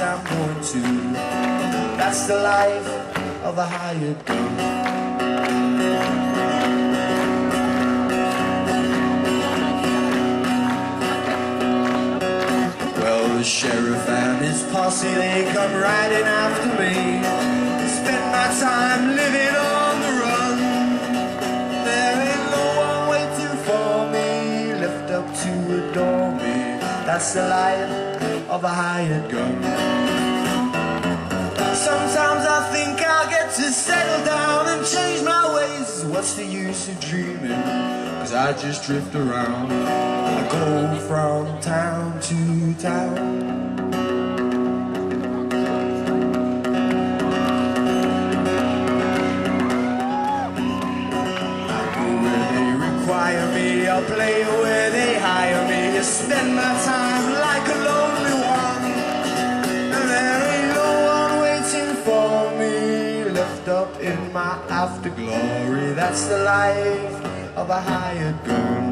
I'm born to. That's the life of a higher being. the sheriff and his posse, they come riding after me. That's the life of a hired gun. Sometimes I think I'll get to settle down and change my ways. What's the use of dreaming? Cause I just drift around. I go from town to town. I play where they hire me. I spend my time gun afterglory. That's the life of a hired gun